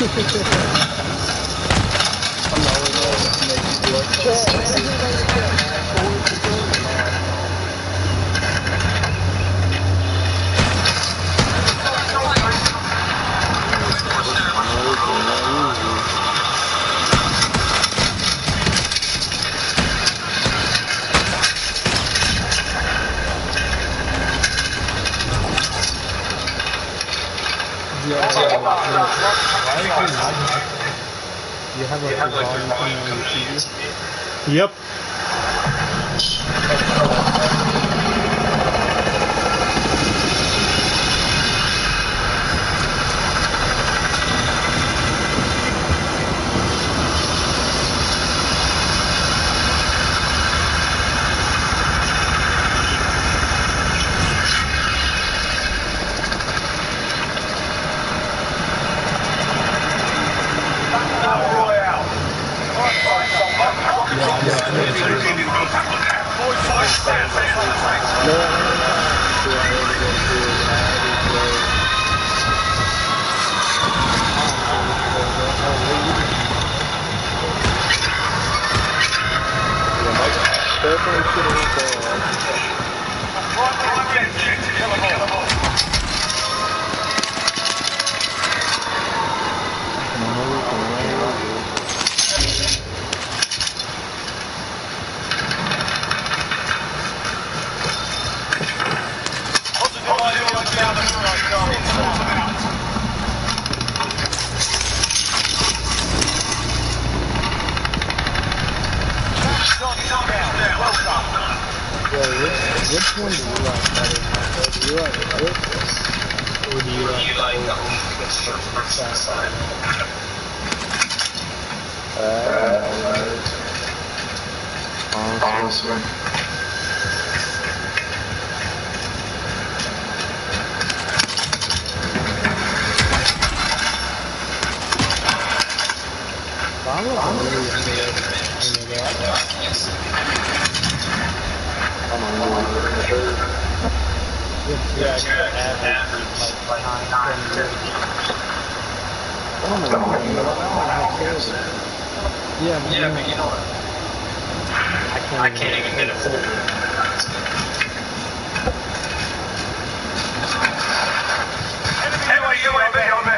I'm not going to always making work. You have like, your volume coming on your TV. Yep. Yo, which, which one do you like better? Do you like this? Or do you like the old side? Really Yeah, yeah, ten years. I know. Yeah, but Yeah, but you know what? I can't, I can't even get a full. Overhead. First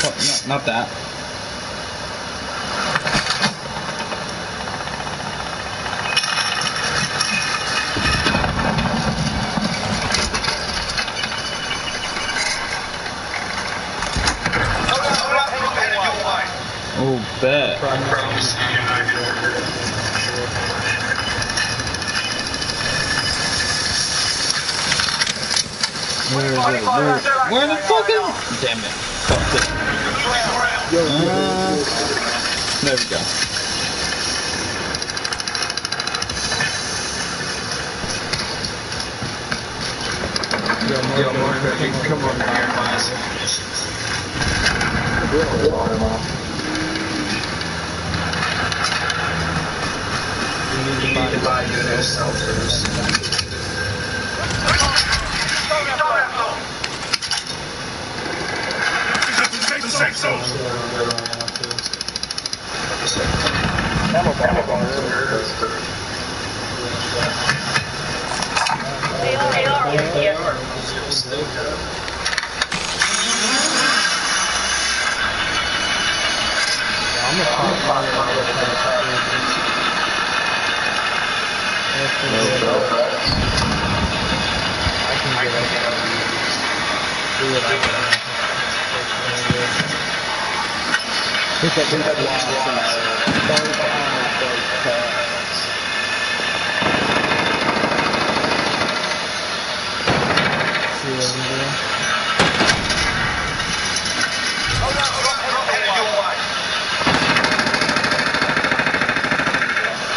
Oh, not that. Oh, bet. Where is it? Where, where the fuck is Damn it. Fuck it. Uh, there we go. Yo, Mark, come on, You need to buy your good seltzers. I'm gonna pop fire out of I can get up do what I can. Hit that hit that See what I'm doing?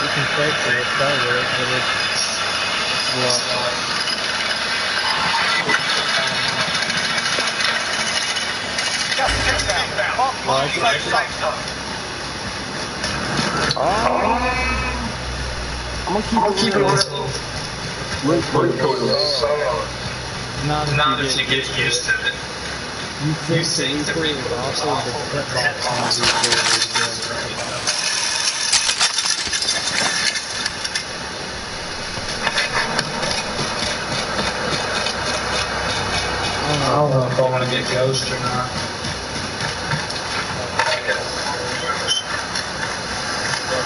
You can it's that work, but it's, it's a lot. Well, I can, I can, oh, I'm gonna keep I'll it keep it real. real. Recoil is so Not if Not you if you get get used to it. You think the recoil would also the pet box on the recoil. I don't know if I want to get ghost or not.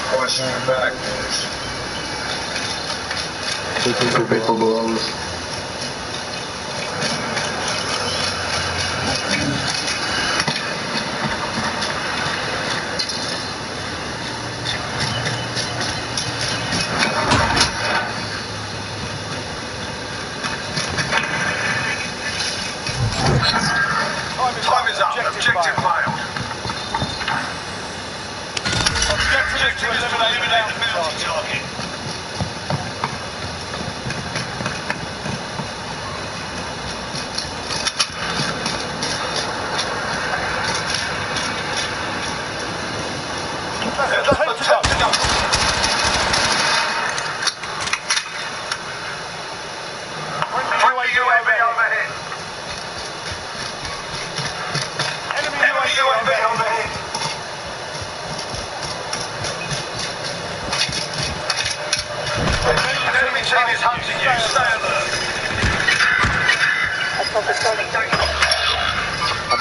Question back. Two people blows. Time is up. Objective failed. Objective is to eliminate the target.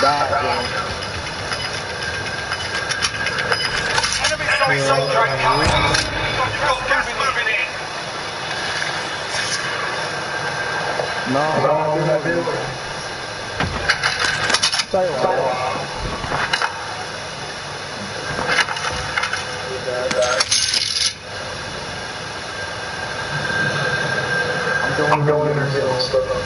Died, bro. Enemy soldier incoming. You've got gas moving in. No, no, no, no. Say what? I'm going, I'm going in here. Brother,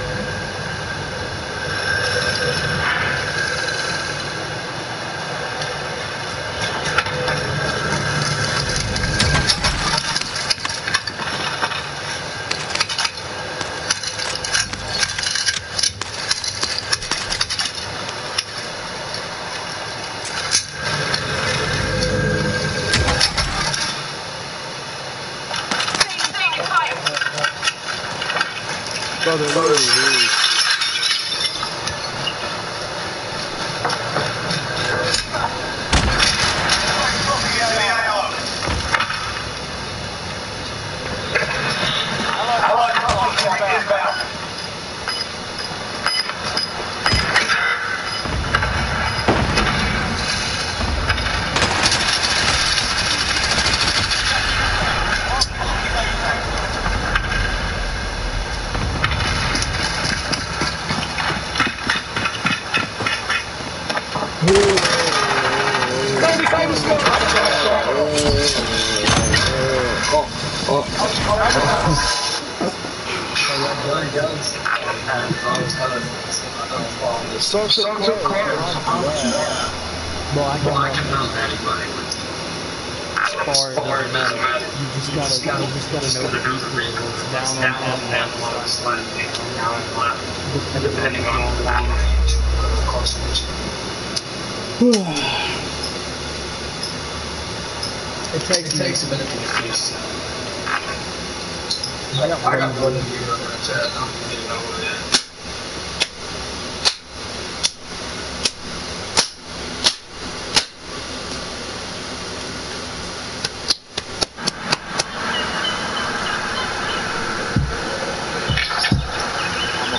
So, so, close. Well, I can mount as far as doesn't matter. You just gotta, you just gotta know the recoil. It's down on that depending on the It takes, it takes a minute to get used to. I got, I got one view on that chat. I'm getting over it.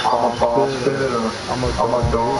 I'm a fitter. I'm a, I'm a dog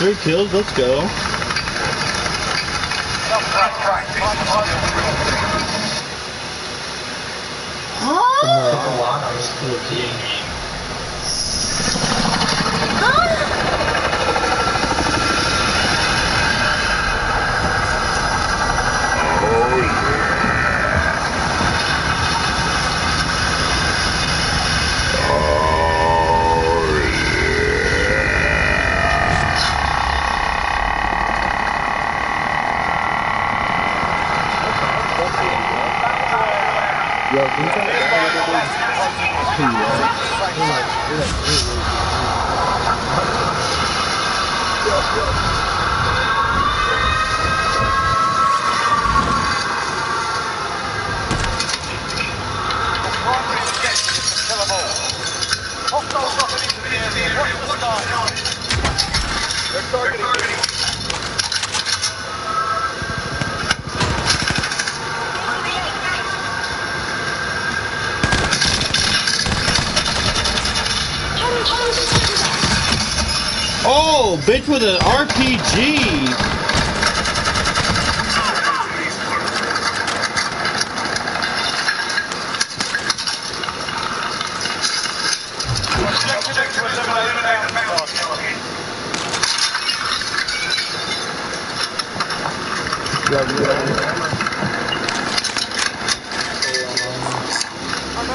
Three kills, let's go. Yo, can you tell me Hostiles dropping into the area. Watch the Oh, bitch with an RPG. Objective to eliminate the mountain target. Yo, you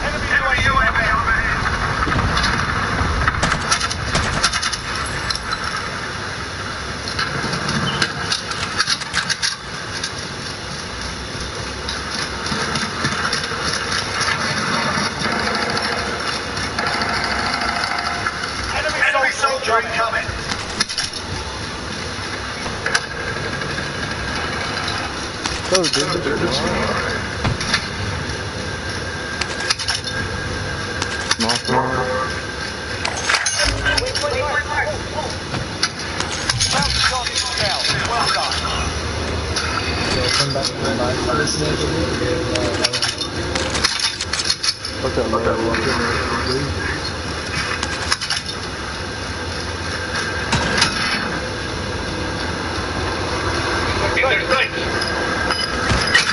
Enemy UAV overhead. Enemy soldier incoming. so dangerous. Mountain target down. Well done. Yo, come back, come back. Listening to me. Okay, okay,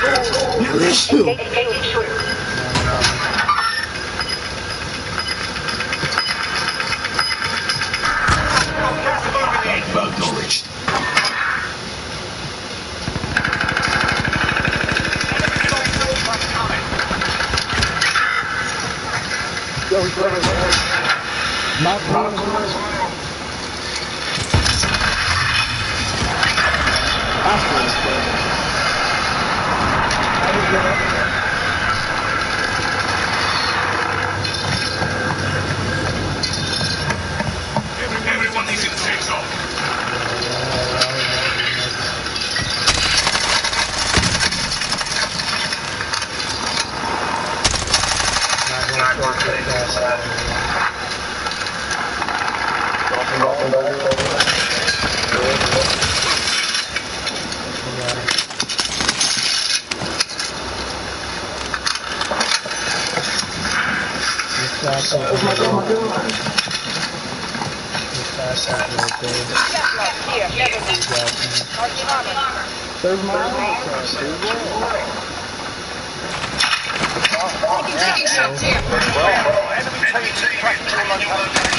Gas moving in. Enemy soldier coming. Yo, he's right Not Everyone needs to take off. Enemy taking tracking your location.